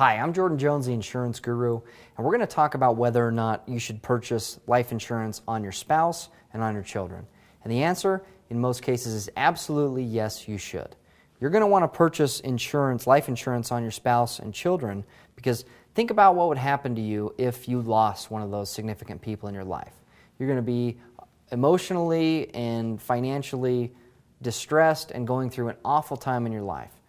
Hi, I'm Jordan Jones, the insurance guru, and we're going to talk about whether or not you should purchase life insurance on your spouse and on your children. And the answer, in most cases, is absolutely yes, you should. You're going to want to purchase insurance, life insurance on your spouse and children because think about what would happen to you if you lost one of those significant people in your life. You're going to be emotionally and financially distressed and going through an awful time in your life.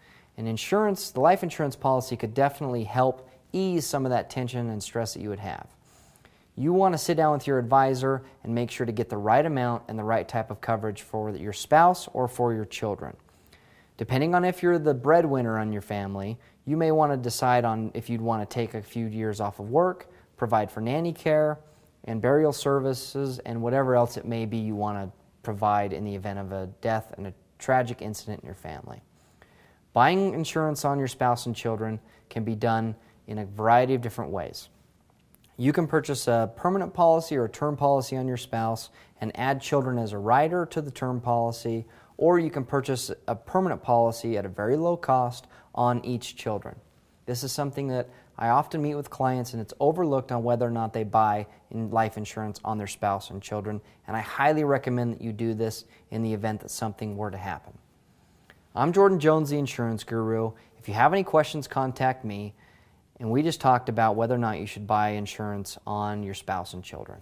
And insurance, the life insurance policy could definitely help ease some of that tension and stress that you would have. You want to sit down with your advisor and make sure to get the right amount and the right type of coverage for your spouse or for your children. Depending on if you're the breadwinner on your family, you may want to decide on if you'd want to take a few years off of work, provide for nanny care and burial services, and whatever else it may be you want to provide in the event of a death and a tragic incident in your family. Buying insurance on your spouse and children can be done in a variety of different ways. You can purchase a permanent policy or a term policy on your spouse and add children as a rider to the term policy, or you can purchase a permanent policy at a very low cost on each children. This is something that I often meet with clients and it's overlooked on whether or not they buy in life insurance on their spouse and children, and I highly recommend that you do this in the event that something were to happen. I'm Jordan Jones, the insurance guru. If you have any questions, contact me. And we just talked about whether or not you should buy insurance on your spouse and children.